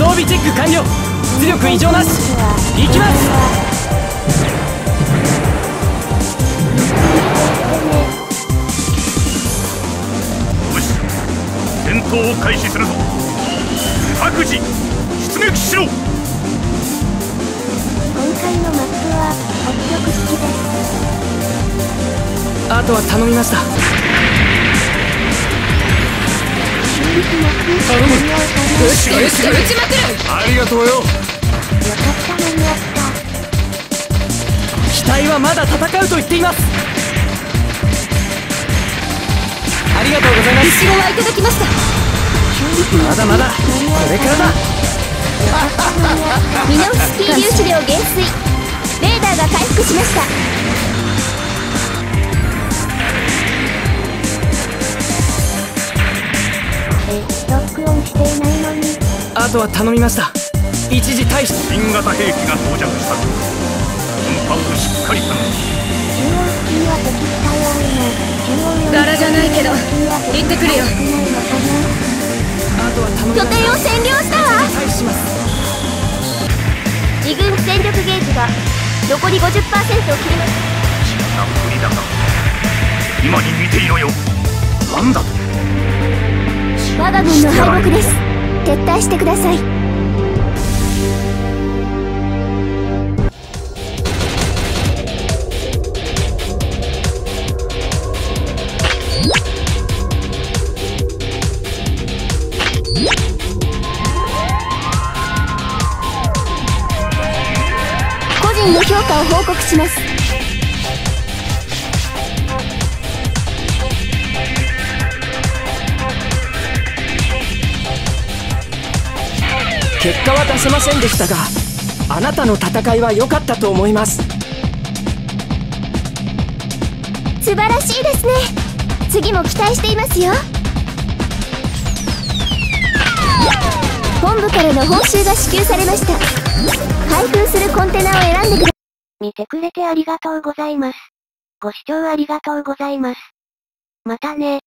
装備チェック完了。出力異常なし。行きます。よし。戦闘を開始するぞ。各自出撃しろ。今回のマップは北極式です。あとは頼みましたありがとうよ。よかった間に合った機体はまだ戦うと言っています。ありがとうございます。後ろはいただきました。まだまだ。これからだ。ミノフスキー粒子量減衰レーダーが回復しましたとは頼みました。一時退避新型兵器が到着した。ぞ運搬をしっかり柄じゃないけど行ってくるよ。あとは頼み拠点を占領したわ。退避します自軍戦力ゲージが残り50%を切りますな無理だが。今に見ていろよ。なんだと。我が軍の敗北です撤退してください。個人の評価を報告します。結果は出せませんでしたがあなたの戦いは良かったと思います素晴らしいですね次も期待していますよ本部からの報酬が支給されました開封するコンテナを選んでくだ見てくれてありがとうございます。ご視聴ありがとうございます。またね。